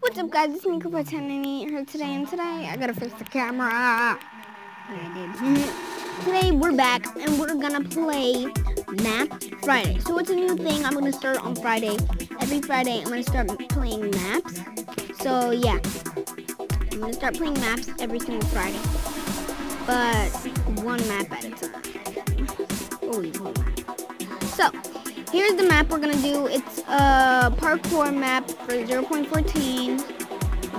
What's up guys, it's Nico Pretending here today and today I gotta fix the camera. Today we're back and we're gonna play Map Friday. So it's a new thing I'm gonna start on Friday. Every Friday I'm gonna start playing maps. So yeah. I'm gonna start playing maps every single Friday. But one map at a time. Oh, Always one map. So Here's the map we're gonna do. It's a parkour map for 0.14.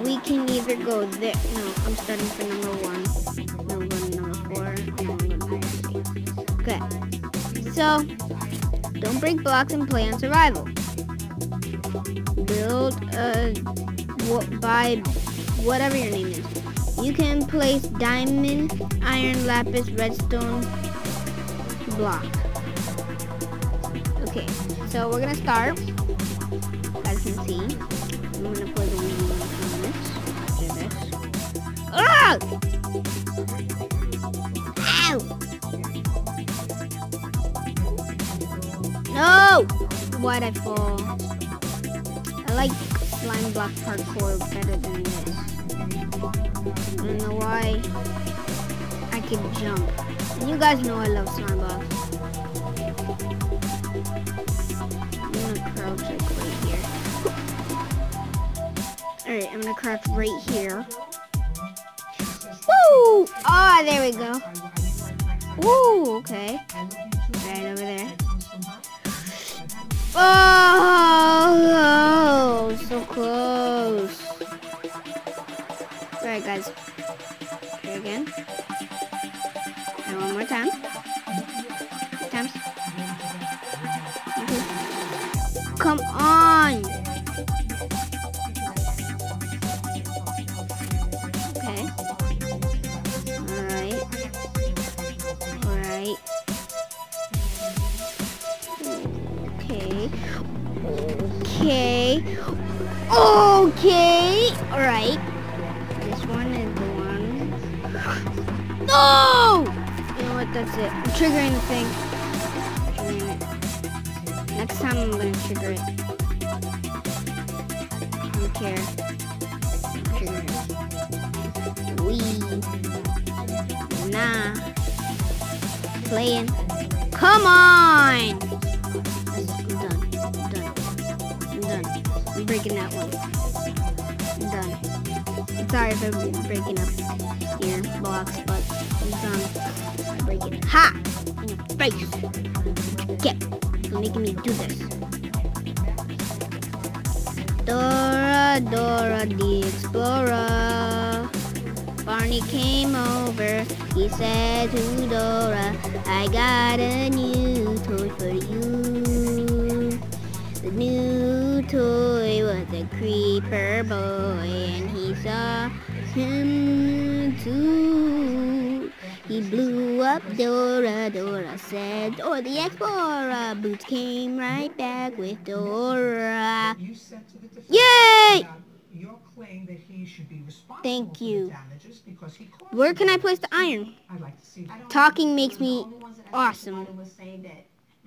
We can either go there. No, I'm starting for number one. Going to number four. Okay. So, don't break blocks and play on survival. Build uh, by whatever your name is. You can place diamond, iron, lapis, redstone, block. Okay, so we're gonna start. As you can see, I'm gonna play the Wii on this. Do this. Ah! Ow! No! Why'd I fall? I like slime block parkour better than this. I don't know why. I can jump. You guys know I love slime blocks. Crouch like right here. Alright, I'm gonna crouch right here. Woo! Ah, oh, there we go. Woo, okay. Right over there. Oh, Okay. Alright. This one is the one. No! You know what? That's it. I'm triggering the thing. Triggering it. Next time I'm gonna trigger it. I don't care. Trigger it. Wee. Nah. Playing. Come on! I'm breaking that one. I'm done. Sorry if I'm breaking up your blocks, but I'm done. I break it. Ha! In your face! Get making me do this. Dora, Dora the Explorer. Barney came over. He said to Dora, I got a new toy for you. The new toy was a creeper boy, and he saw him too. He blew up Dora, Dora said, or the Explorer. Boots came right back with Dora. Yay! Thank you. Where can I place the iron? Talking makes me awesome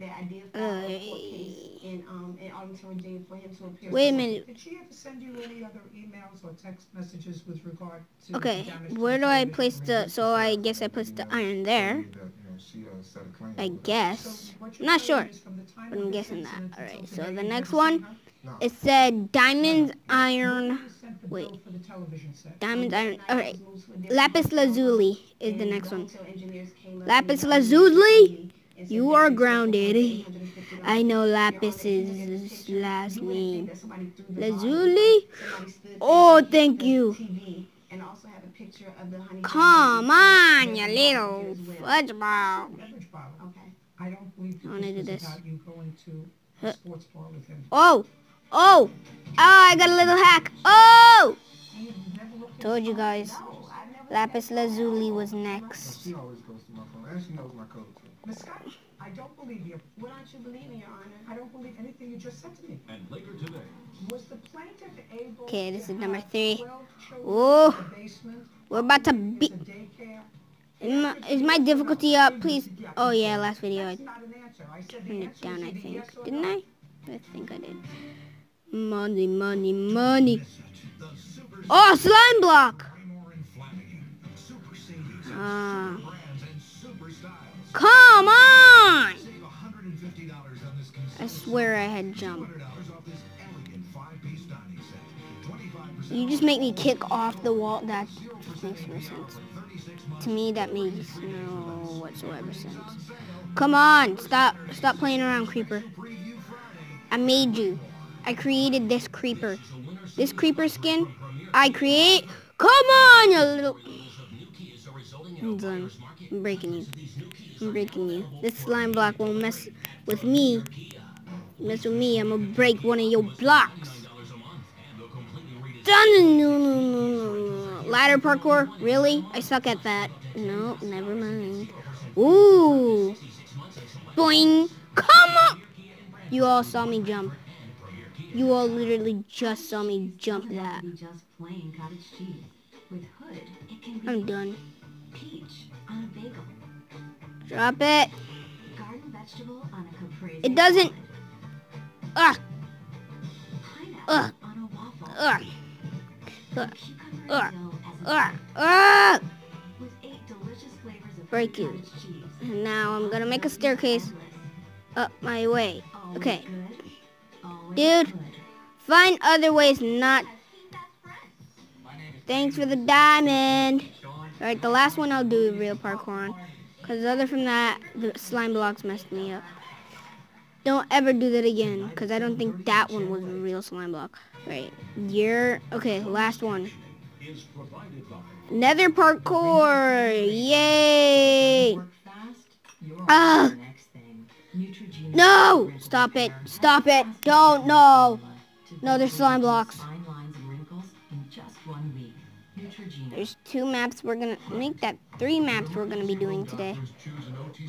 that I did file uh, a court case in, um, in Arlington, Virginia for him to appear. Wait a minute. Did she ever send you any other emails or text messages with regard to Okay, where do I place the, so I guess I place the iron there. I guess. I'm not sure, but I'm guessing that. Alright, so the next one, it said diamonds, iron, wait, diamonds, iron, alright, lapis lazuli is the next one. Lapis lazuli? You are grounded. I know Lapis's last name. Lazuli? Oh, thank you. Come on, you little fudge ball. I want to do this. Oh! Oh! Oh, I got a little hack. Oh! Told you guys. Lapis Lazuli was next. Miss Scott, I don't believe you. What aren't you believing, Your Honor? I don't believe anything you just said to me. And later today. Was the plaintiff able Okay, this is number three. Oh, we're about to be... Is my, is my difficulty up? Please. Oh, yeah, last video I turned it down, I think. Didn't I? I think I did. Money, money, money. Oh, slime block. Raymour and Flanigan, Super Savings, Ah. Super I swear I had jump. $200 off this elegant five-piece dining set. 25% You just make me kick off the wall. That makes no sense. To me, that makes no whatsoever sense. Come on, stop, stop playing around, creeper. I made you. I created this creeper. This creeper skin, I create. Come on, you little. I'm done. I'm breaking you. I'm breaking you. This slime block won't mess with me. Mess with me, I'm gonna break one of your blocks. Done. No, no, no, no, no. Ladder parkour? Really? I suck at that. No, never mind. Ooh. Boing. Come on. You all saw me jump. You all literally just saw me jump that. have to be just plain cottage cheese. With hood, it can be I'm done. peach on a bagel, Drop it. garden vegetable on a caprese. It doesn't- salad. Ugh. on a waffle. Ugh. Ugh. Ugh. and dill as a Ugh. Ugh. With eight delicious flavors of Break good you. And now I'm gonna make a staircase up my way. Okay. Dude. Find other ways not. Thanks for the diamond. Alright, the last one I'll do real parkour on. Because other from that, the slime blocks messed me up. Don't ever do that again. Because I don't think that one was a real slime block. Right. You're... Okay, last one. Nether parkour! Yay! Ah. No! Stop it. Stop it. Don't. No. No, there's slime blocks. There's two maps we're gonna make that three maps we're gonna be doing today. Choose an OTC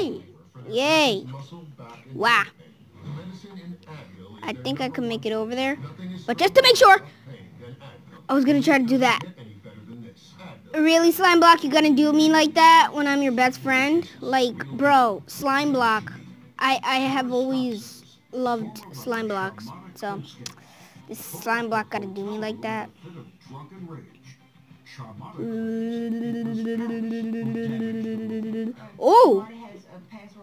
Whee! Yay! muscle, back, and Wow. joint pain. The medicine in Advil is I think I can make it over there. But just to make sure, pain than Advil. I was gonna try to do that. Get any better than this. Advil. Really, Slime Block, you gonna do me like that when I'm your best friend? Like, bro, Slime Block. I, I have always loved Slime Blocks. So, this Slime Block gotta do me like that. His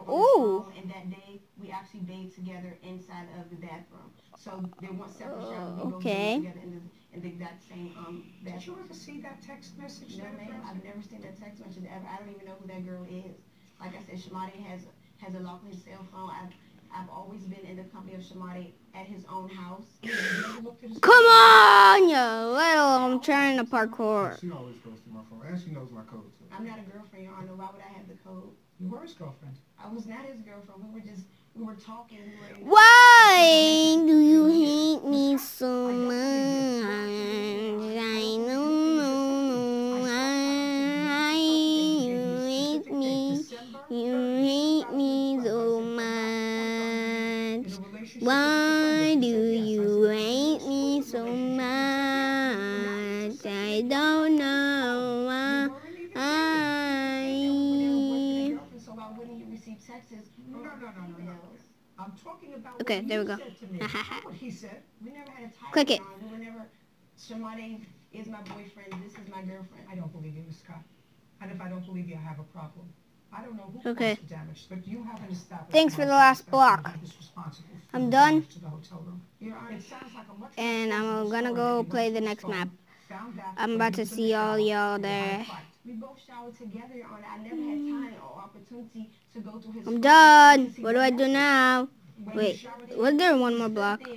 Oh! and that day we actually bathed together inside of the bathroom. So they want separate showers. We Oh, okay. bathe together in the in the exact same um Did you ever see that text message? No, ma'am, I've never seen that text message ever. I don't even know who that girl is. Like I said, Shamadi has has a lock on his cell phone. I've I've always been in the company of Shamadi at his own house. You never looked at his- Come on, you little, I'm trying to parkour. She always goes through my phone, and she knows my code too. I'm not a girlfriend, Your Honor. Why would I have the code? You were his girlfriend. I was not his girlfriend. We were just we were talking. We were Why do you hate me so much? Never had a title. Click it. on. We were never, Shamade is my boyfriend, this is my girlfriend. I don't believe you, Miss Scott. And if I don't believe you, I have a problem. I don't know who Okay. caused the damage, but you haven't established. Thanks for the last block. who is responsible for I'm done. To the hotel room. Your Honor, It sounds like a much And I'm gonna go play the next map. I'm about to see all y'all and you had a there. we both showered together, Your Honor. I never had mm. time or opportunity to go to his I'm done. What do I do now? Wait, was there one more block?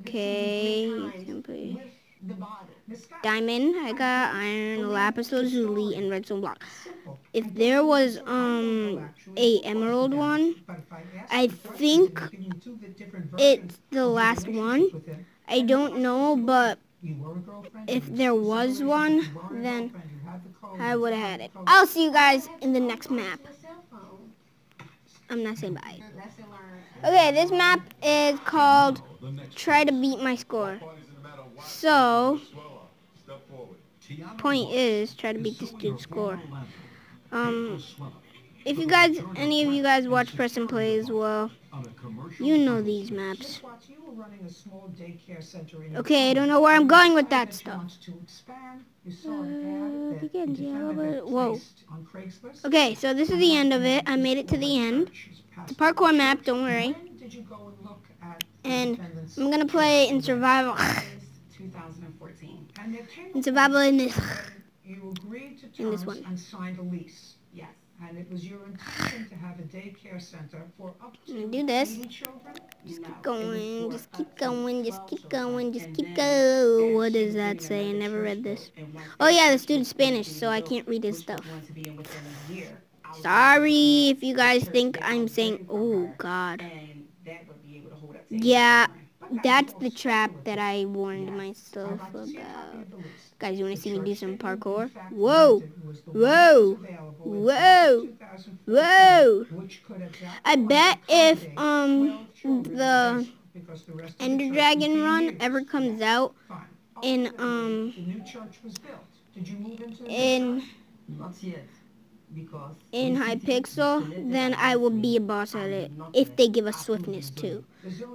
Okay, Diamond, I got iron, lapis lazuli, and redstone block. If there was um a emerald one, I think it's the last one. I don't know, but if there was one, then I would have had it. I'll see you guys in the next map. I'm not saying bye. Okay, this map is called Try to Beat My Score. So, point is try to beat this dude's score. Um, if you guys, any of you guys watch PrestonPlayz as well, you know these maps. Watts, you were running a small daycare center in your Okay, I don't know where I'm going with that stuff. wants to expand. You saw an Uh, begins, yeah, whoa. placed on Craigslist. Okay, so this is the end of it. I made it to the end. It's a parkour map, don't worry. When did you go and look at And I'm gonna play in survival. 2014. And there came in survival in this. You agreed to in this one. and signed a lease. Yes. And it was your intention to have a daycare center for up to I'm gonna do this. Just keep going, just keep going, just keep going, just keep going. What does that say? I never read this. built in one Oh yeah, the place, student Spanish, so I can't read his stuff. Going to be in within a year. I was Sorry if you guys think I'm saying, oh God. And that would be able to hold up to 80 Yeah, that's the trap that I warned myself like to see a copy about. of the lease. Guys, you wanna see me do some parkour? Whoa! rented was the one Whoa! that was available in Whoa! Whoa! which could at that I bet if, um, 12 children in the basement because the rest of the Ender Dragon run ever comes out in, um, The new church was built. Did you move into the new in church? Not yet. Because in Hypixel, then I will be a boss at it if they give us swiftness too.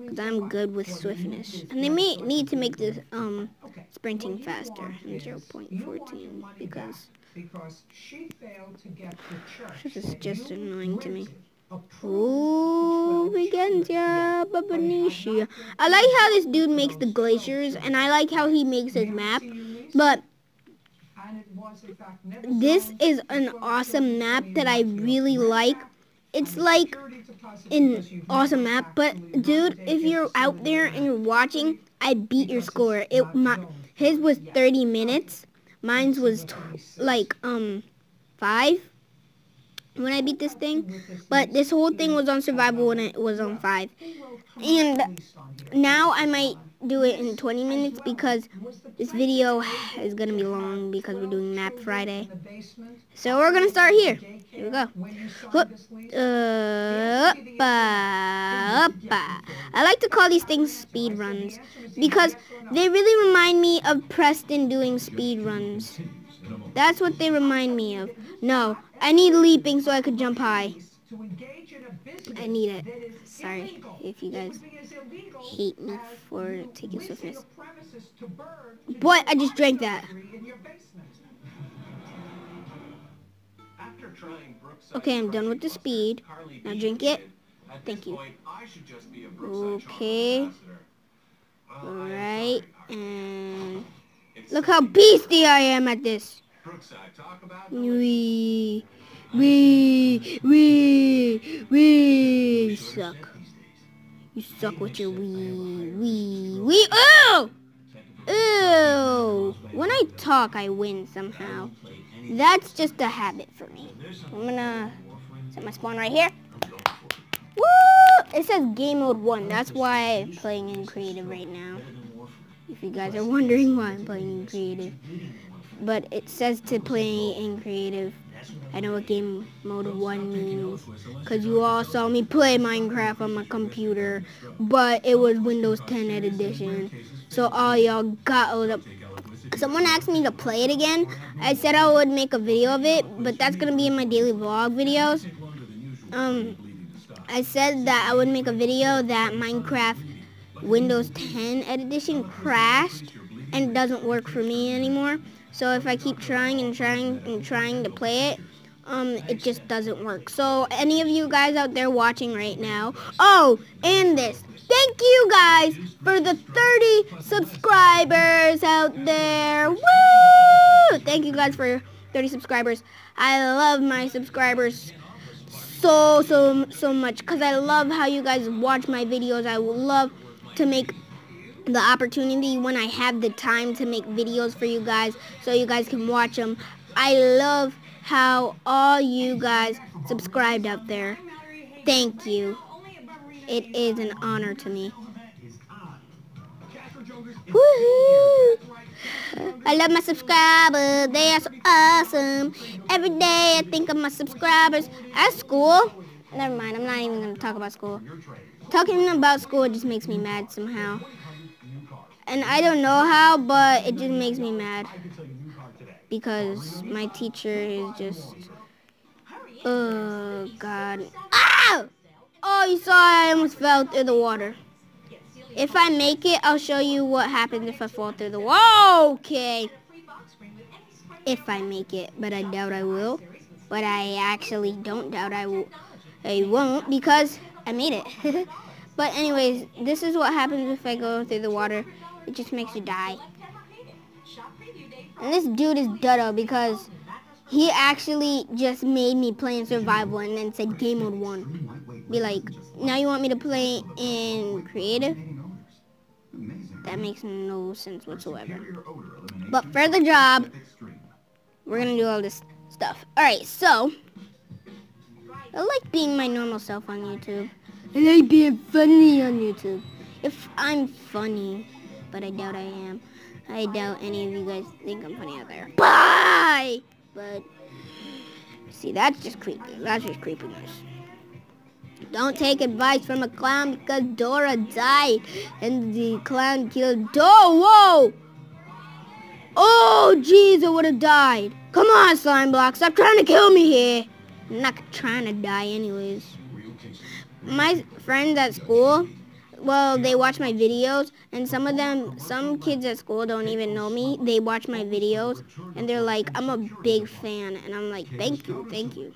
Cause I'm good with swiftness, and they may need to make this um sprinting faster in is, you want your 0.14 because back she failed to get the church This is just annoying to me. rented approved Ooh, to 12 yeah, But it had not Babanishi. been I like how this dude makes the glaciers, and I like how he makes his map. see your lease? But And it was, in fact, never this is an 12 awesome map that I really like. It's like an awesome map. But dude, if you're out there and you're watching, I beat your score. It my his was 30 minutes. Mine's was t- like um five when I beat this thing. But this whole thing was on survival when it was on five. And now I might do it in 20 minutes because this video is gonna be long because we're doing Map Friday. So we're gonna start here. Here we go. Whoop. Uh, uppa, uppa. I like to call these things speed runs because they really remind me of Preston doing speed runs. That's what they remind me of. No, I need leaping so I could jump high. I need it. Sorry if you guys hate me for taking swiftness. Boy, I just drank that. Okay, I'm done with the speed. Now drink it. Thank you. Okay. ambassador." Well, I am Alright, and look how beasty I am at this. Brookside, wee, wee. You suck. You suck with your wee, wee, wee. Ew! Ew! When I talk, I win somehow. That's just a habit for me. I'm gonna set my spawn right here. Woo! It says game mode one. That's why I'm playing in creative right now. If you guys are wondering why I'm playing in creative. But it says to play in creative. I know what game mode one means. Because you all saw me play Minecraft on my computer. But it was Windows 10 Edition. So all y'all got it up. Someone asked me to play it again. I said I would make a video of it, but that's gonna be in my daily vlog videos. Um, I said that I would make a video that Minecraft Windows 10 Edition crashed and doesn't work for me anymore. So if I keep trying and trying and trying to play it, um, it just doesn't work. So any of you guys out there watching right now, oh, and this. Thank you guys for the 30 subscribers out there. Woo! Thank you guys for 30 subscribers. I love my subscribers so so so much because I love how you guys watch my videos. I would love to make the opportunity when I have the time to make videos for you guys so you guys can watch them. I love how all you guys subscribed out there. Thank you. It is an honor to me. Woohoo! I love my subscribers. They are so awesome. Every day I think of my subscribers at school. Never mind. I'm not even going to talk about school. Talking about school just makes me mad somehow. And I don't know how, but it just makes me mad. Because my teacher is just Oh, God. Ow! Oh, you saw I almost fell through the water. If I make it, I'll show you what happens if I fall through the water. Okay. If I make it, but I doubt I will. But I actually don't doubt I will. I won't because I made it. but anyways, this is what happens if I go through the water. It just makes you die. And this dude is Duddo because he actually just made me play in survival and then said game mode one. Be like, now you want me to play in creative? That makes no sense whatsoever. But for the job, we're gonna do all this stuff. Alright, so I like being my normal self on YouTube. I like being funny on YouTube. If I'm funny, but I doubt I am. I doubt any of you guys think I'm funny out there. Bye! But, see, that's just creepy. That's just creepiness. Don't take advice from a clown because Dora died and the clown killed Dora. Whoa! Oh, jeez, I would have died. Come on, slime block. Stop trying to kill me here. I'm not trying to die anyways. My friends at school, well, they watch my videos, and some of them, some kids at school don't even know me. They watch my videos, and they're like, I'm a big fan, and I'm like, thank you, thank you.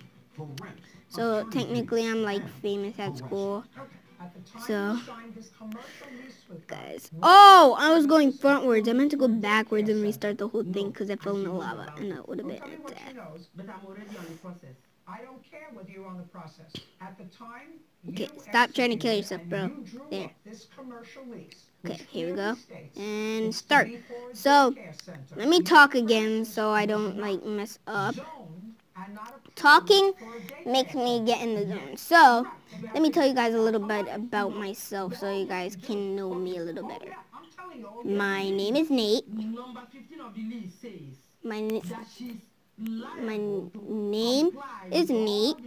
So technically, I'm like famous at school. So, guys. Oh, I was going frontwards. I meant to go backwards and restart the whole thing because I fell in the lava, and that would have been a death. But I'm already on the process. I don't care whether you're on the process. At the time, Okay, you stop trying to kill yourself, bro. There. This commercial lease, Okay, here we go. And start. be for a So, Let me talk again so I don't like mess up. zoned and not approved Talking for a daycare makes me get in the zone. So, let me tell you guys a little bit about myself so you guys can know me a little better. I'm telling you, My name is Nate. Number 15 of the list says My n- that she's my name is Nate.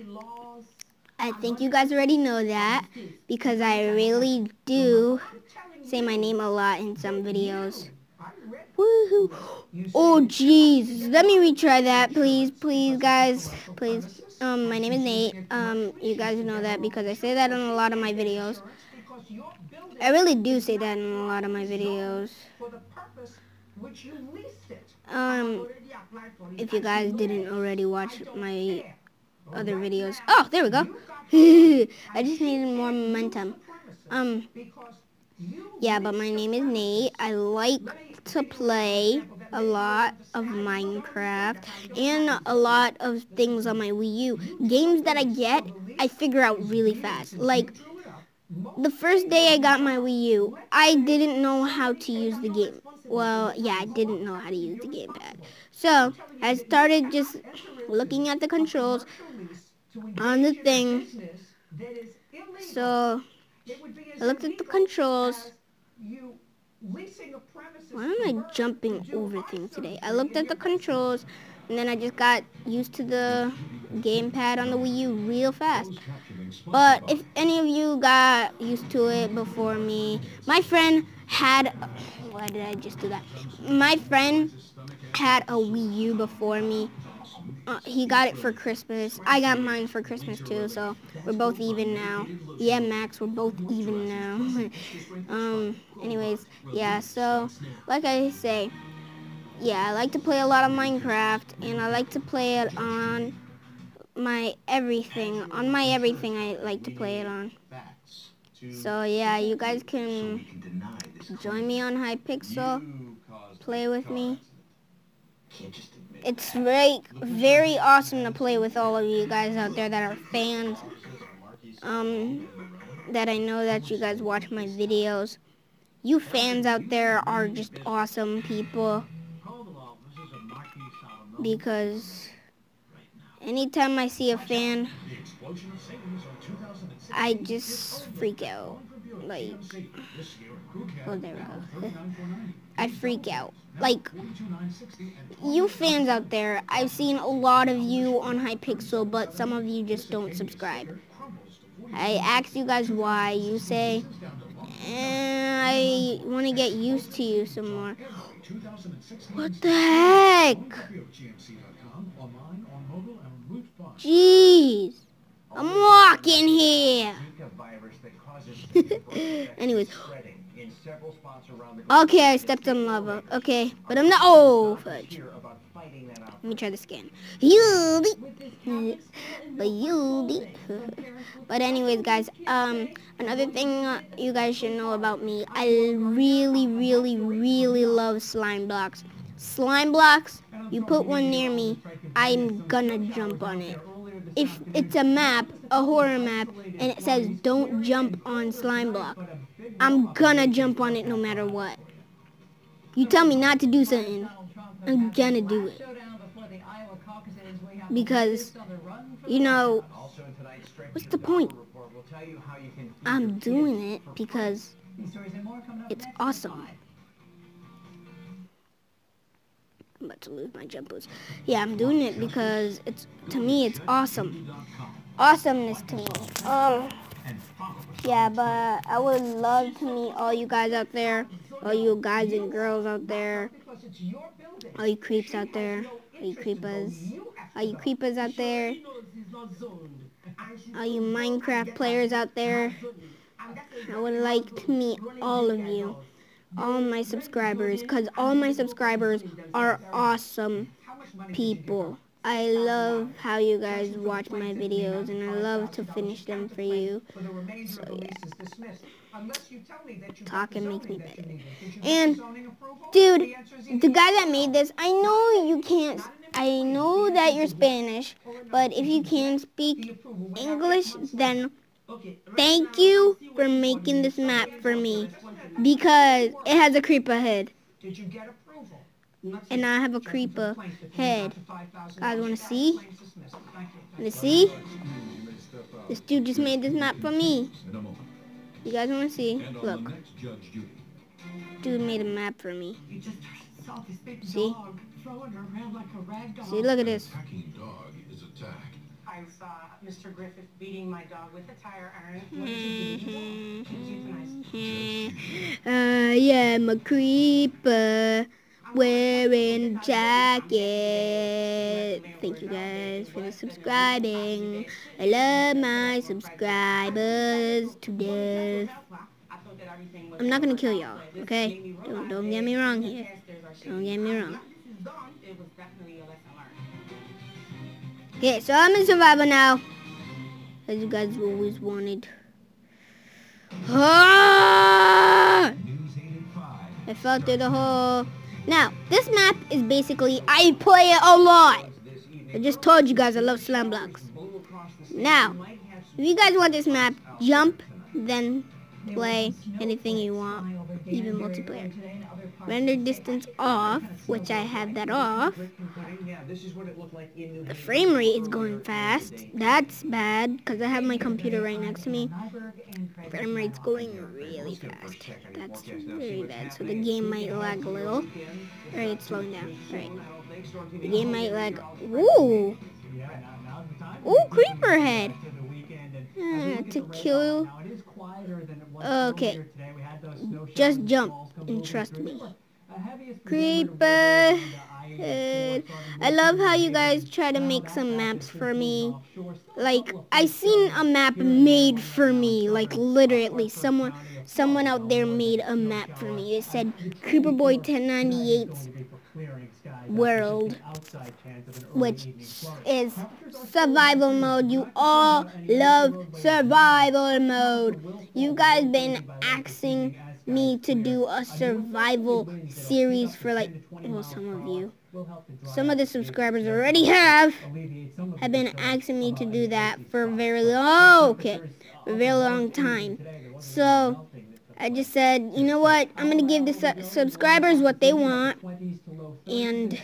I think you guys already know that because I really do say my name a lot in some videos. Woohoo! Oh jeez, let me retry that, please, please, guys, please. Um, my name is Nate. Um, you guys know that because I say that in a lot of my videos. because your building I really do say that in a lot of my videos. for the purpose which you leased it. Um, if you guys didn't already watch my other videos. Oh, there we go. I just needed more momentum. Um, yeah, but my name is Nate. I like to play a lot of Minecraft and a lot of things on my Wii U. Games that I get, I figure out really fast. Like, the first day I got my Wii U, I didn't know how to use the game. Well, yeah, I didn't know how to use the gamepad. So, I started just looking at the controls on the thing. So, I looked at the controls. Why am I jumping over things today? I looked at the controls, and then I just got used to the gamepad on the Wii U real fast. But if any of you got used to it before me, my friend had. Why did I just do that? My friend had a Wii U before me. Uh, he got it for Christmas. I got mine for Christmas too, so we're both even now. Yeah, Max, we're both even now. um. Anyways, yeah. So, like I say, yeah, I like to play a lot of Minecraft, and I like to play it on my everything. On my everything, I like to play it on. So yeah, you guys can join me on Hypixel. Play with me. It's very, very awesome to play with all of you guys out there that are fans. Um, that I know that you guys watch my videos. You fans out there are just awesome people because anytime I see a fan, I just freak out. Like, oh, there we go. I freak out. Like, you fans out there, I've seen a lot of you on Hypixel, but some of you just don't subscribe. I ask you guys why. You say, eh, I want to get used to you some more. What the heck? GMC.com, online, on mobile, and Route 5. Jeez. I'm walking here. Zika virus that causes Anyways. spreading in several spots around the globe. Okay, I stepped on lava. Okay, but I'm not. Oh, fudge. Here about fighting that out. Let me try this again. You but you But anyways, guys, um, another thing uh, you guys should know about me, I really, really, really love slime blocks. Slime blocks, you put one near me, I'm gonna jump on it. If it's a map, a horror map, and it says don't jump on slime block, I'm gonna jump on it no matter what. You tell me not to do something, I'm gonna do it. Because, you know, What's the point? I'm doing it because it's awesome. I'm about to lose my jump boost. Yeah, I'm doing it because it's to me it's awesome. Awesomeness to me. Um Yeah, but I would love to meet all you guys out there, all you guys and girls out there, all you creeps out there, all you creepers, all you creepers out there, all you Minecraft players out there. I would like to meet all of you, all my subscribers, because all my subscribers are awesome people. I love how you guys watch my videos, and I love to finish them for you. So, yeah. Talking makes me better. And? Dude, The guy that made this, I know you can't, I know that you're Spanish, but if you can speak English, then thank you for making this map for me, because it has a creeper head, Did you get approval? and I have a creeper head. Guys, wanna see? Claims dismissed. Wanna see? This dude just made this map for me. In a moment. You guys wanna see? Look, the next Judge Judy. dude made a map for me. You just saw this big See? dog throwing her around like a rag doll. See, look at this. Attacking dog is. I saw Mr. Griffith beating my dog with a tire iron. What did you do to the dog? Did you euthanize? I am a creeper wearing a jacket. Thank you guys for subscribing. I love my subscribers to death. I thought that everything was I'm not gonna kill y'all, okay? Don't don't get me wrong here. Don't get me wrong. Okay, so I'm in survival now, as you guys always wanted. Ah! I fell through the hole. Now, this map is basically, I play it a lot. I just told you guys I love slam blocks. Now, if you guys want this map, jump, then play anything you want, even multiplayer. Render distance off, which I have that off. The frame rate is going fast. That's bad, because I have my computer right next to me. Frame rate's going really fast. That's very bad, so the game might lag a little. Alright, it's slowing down. Alright. The game might lag. Ooh! Ooh, creeper head! Uh, to kill. Okay. Just jump and trust me. Creeper head. I love how you guys try to make some maps for me. Like, I seen a map made for me. Like, literally, someone someone out there made a map for me. It said Creeper Boy 1098's world, which is survival mode. You all love survival mode. You guys been oh, asking me to do a survival series for like, well, some of you. Some of the subscribers already have have been asking me to do that for a very long, okay, for a very long time. So I just said, you know what? I'm gonna give the su- subscribers what they want and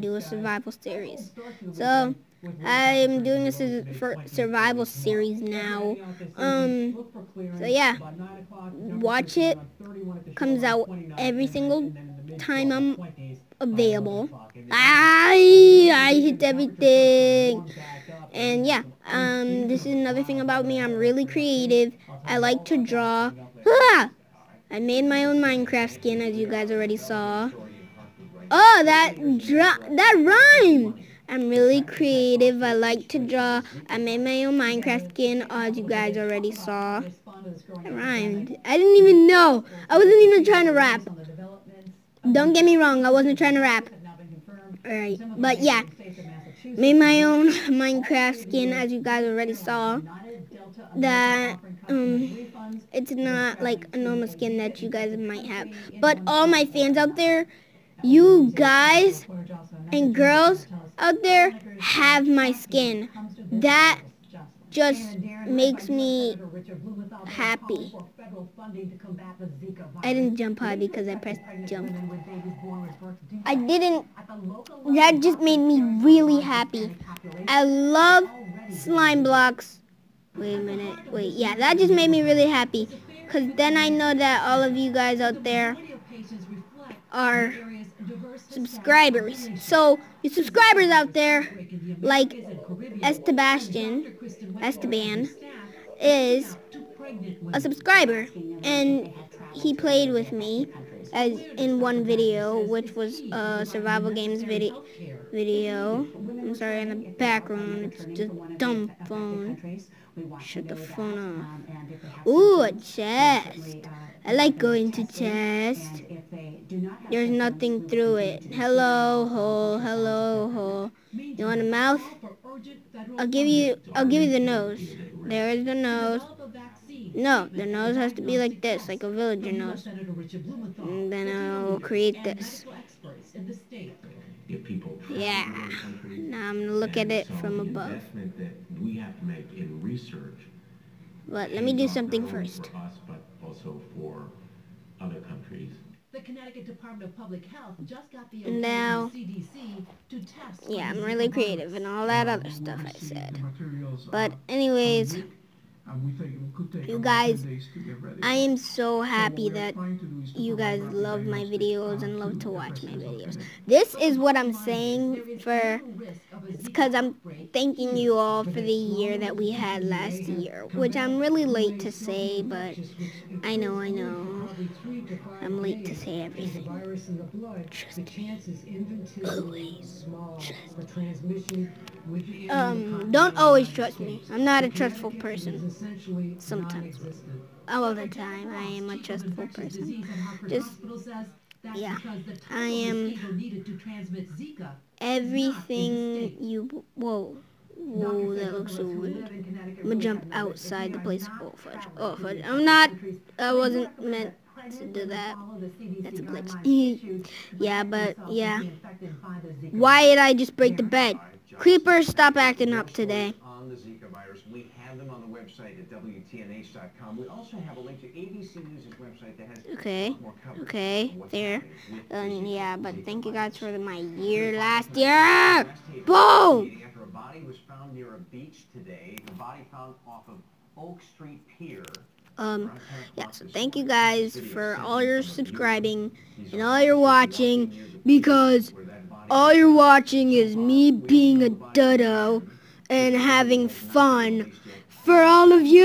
do a survival series. So I'm doing a su- for survival series now. Um, so yeah, watch it. Comes out every single time I'm available. I I hit everything. And yeah, um, this is another thing about me. I'm really creative. I like to draw. Ah! I made my own Minecraft skin, as you guys already saw. Oh, that that rhymed. I'm really creative. I like to draw. I made my own Minecraft skin, as you guys already saw. It rhymed. I didn't even know. I wasn't even trying to rap. Don't get me wrong. I wasn't trying to rap. Alright, but yeah. Made my own Minecraft skin, as you guys already saw. That um, it's not like a normal skin that you guys might have. But all my fans out there, you guys and girls out there have my skin. That just makes me happy. I didn't jump high because I pressed jump. I didn't. That just made me really happy. I love slime blocks. Wait a minute. Wait, yeah, that just made me really happy. Because then I know that all of you guys out there are subscribers. So, you subscribers out there, like Estebastian, Esteban, is a subscriber. And he played with me as in one video, which was a survival games video. Video. I'm sorry, in the background, it's just dumb phone. Shut the phone off. Ooh, a chest. I like going to chest. There's nothing through it. Hello, hole. Hello, hole. You want a mouth? I'll give you. I'll give you the nose. There is the nose. No, the nose has to be like this, like a villager nose. And then I'll create this. Yeah. Now I'm gonna look at it from above. Investment that we have to make in research. But let me do something first. For us, but also for other countries. The Connecticut Department of Public Health just got the now- okay from the CDC to test. Yeah, I'm really creative and all that other stuff I said. But anyways, you guys, days to get ready. I am so happy that trying to do is to you guys love my videos and love to watch my videos. This is what I'm saying for because I'm thanking you all for the year that we had last year, which I'm really late to say, but I know, I know. I'm late to say everything. virus in the blood, the Um, don't always trust me. I'm not a trustful person. Sometimes. All the time, I am a trustful person. Just, yeah, I am everything you. Whoa, whoa, that looks so weird. I'm gonna jump outside the place. Oh fudge, oh fudge. I'm not. I wasn't meant to do that. That's a glitch. yeah, but yeah. Why did I just break the bed? Creepers, stop acting up today. On the Zika virus, we have them on the website at WTNH.com. We also have a link to ABC News' website that has Okay, more okay, there. the Um, yeah, but thank you guys for my year last year. Boom! After a body was found near a beach today, the body found off of Oak Street Pier. Um, yeah, so thank you guys for all your subscribing and all your watching because all you're watching is me being a duddo and having fun for all of you.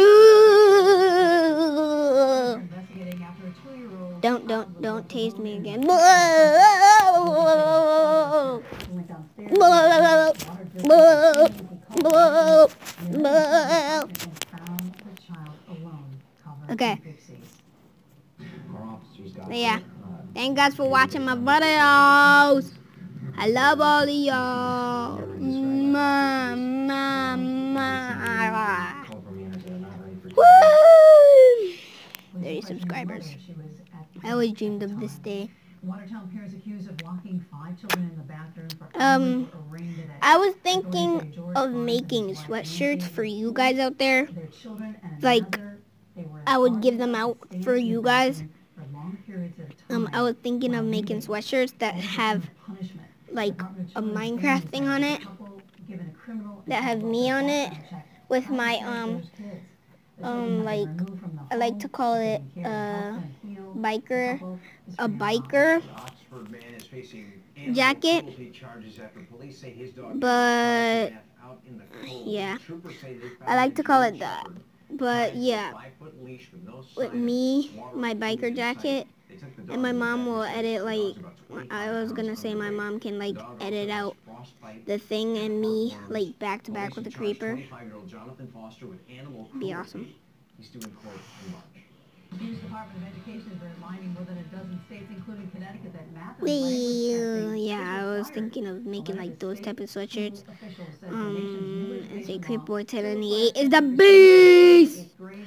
Investigating after a two-year-old Don't, don't, don't taste me again. went downstairs. and found the child alone, covered in Okay. pixies. Our officers got Yeah. Thank you guys for watching my videos. I love all of y'all. Ma, ma, ma. Woo! 30 subscribers. whether she was at the I always dreamed of this day. Watertown peers accused of locking five children in the bathroom for Um, hours were arraigned at I was thinking of making sweatshirts for you guys out there. their children and like, another. They were I would give them out for you guys. bathroom for long periods at a Um, I was thinking of making sweatshirts that have victims of punishment. Like a Minecraft thing on it couple given a criminal that have me on it with my um those kids. The um, children have been like, removed from the I like to call it, taken care of, uh, helped them heal. The biker a biker. Oxford man is facing animal Jacket. cruelty charges after police say his dog But, out in the cold. yeah. Troopers say they found I like to call it that. But yeah, with no with siren, me, my biker jacket, They took the dog and my mom will edit like dog's about 25 I was gonna say my mom can like edit out the thing and me like back to back with charged creeper. 25-year-old Jonathan Foster with animal Be awesome. He's due in court in March. The U.S. Department of Education is reminding more than a dozen states, including Connecticut, that math Well, yeah, I was thinking of making like those type of sweatshirts. School officials said the nation's Um, and say Creep Boy 1098 is the beast! eighth grade.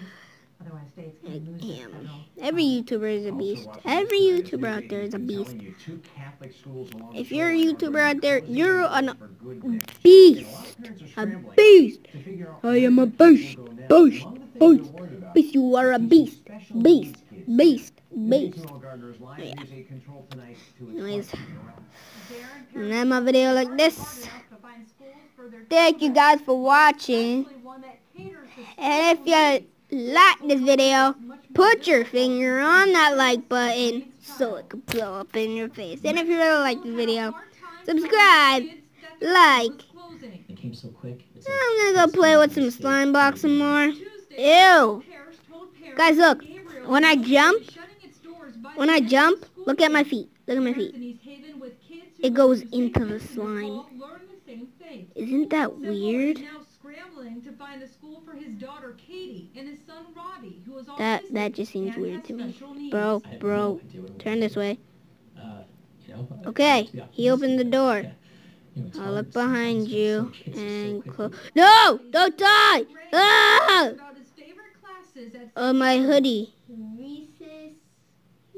Otherwise, states can Like, lose damn. Every um, YouTuber is a beast. Every YouTuber out there is a beast. telling you two Catholic schools along If you're a YouTuber out there, you're dates an- for good next. beast. A lot of parents are A scrambling beast. to figure out I am a beast. Beast. Among the things Beast. they're worried about Beast, you are a beast. Beast. Beast. Beast. is Noel Gardner's live Yeah. music control tonight to Anyways. And then my video like this. Thank you guys for watching. And if you like this video, put your finger on that like button so it can blow up in your face. And if you really like this video, subscribe, like. It came so quick. I'm gonna go play with some slime blocks some more. Ew. Guys, look. When I jump, when I jump, look at my feet. Look at my feet. It goes into the slime. Isn't that weird? That that just seems weird to me. Bro, I have bro, no idea what I'm turn gonna this do. way. Uh, you know, Okay, he opened the door. yeah. You know, I'll look behind because you some so and close. No! Don't die! Ah! Oh, my hoodie.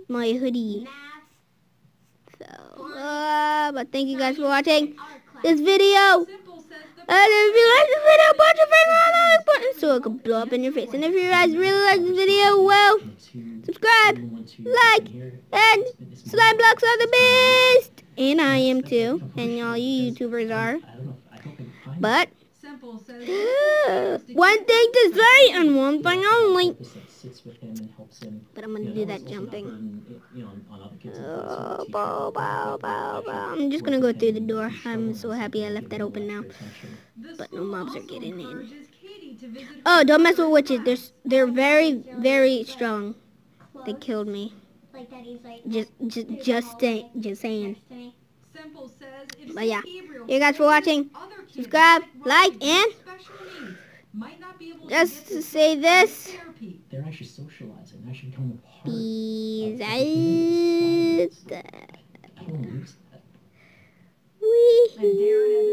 My hoodie. So, uh, but thank you guys for watching this video. And if you like this video, put your finger on the like button so it can blow up in your face. And if you guys really like this video, well, subscribe, like, and It's been- it's been- slime blocks are the best. And I am too. And all you YouTubers are. I don't know. I hope I can find But one thing to say and one thing only. This that sits with him and helps him. But I'm gonna you know, do that that was also not jumping. burden, you know, on- on other kids and Oh, bow, bow, bow, bow. I'm just gonna go through the door. I'm so happy I left that open now. But no mobs are getting in. Oh, don't mess with witches. They're they're very very strong. They killed me. Like Daddy's like. Just just just say, just saying. next to me. Simple says But yeah, thank you guys for watching. Subscribe, like like, and with special needs might not be able to just to say same this. Therapy. They're actually socializing. They're actually becoming a part. Peace of the community. I don't wanna lose that. Wee. And Darren has